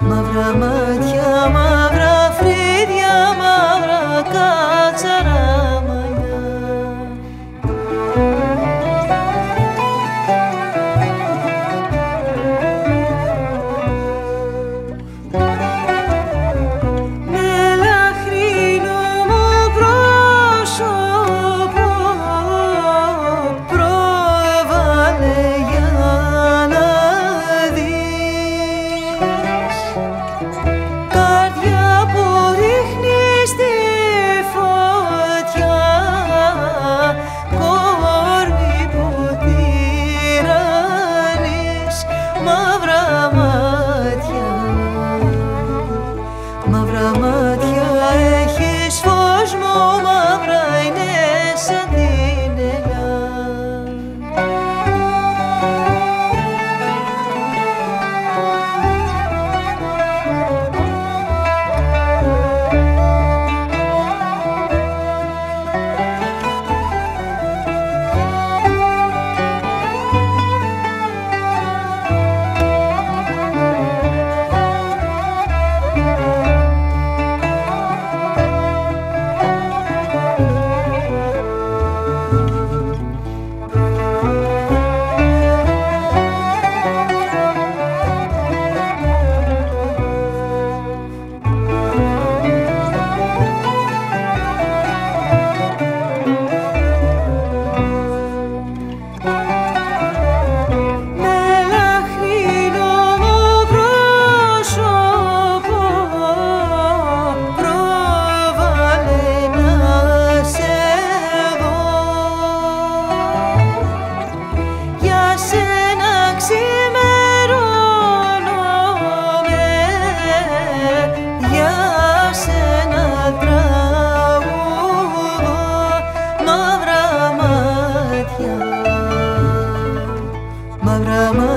Mavramat yaman aramadım Mavram'a